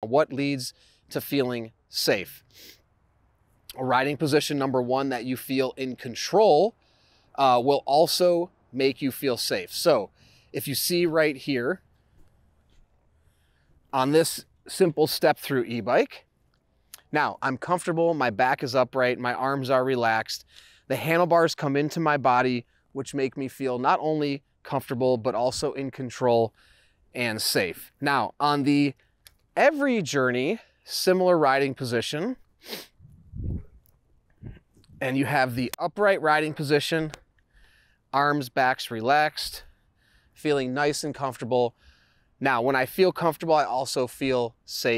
What leads to feeling safe? A riding position number one that you feel in control uh, will also make you feel safe. So if you see right here on this Simple Step Thru e-bike, now I'm comfortable, my back is upright, my arms are relaxed, the handlebars come into my body, which make me feel not only comfortable, but also in control and safe. Now on the Evryjourney, similar riding position, and you have the upright riding position, arms, backs relaxed, feeling nice and comfortable. Now, when I feel comfortable, I also feel safe.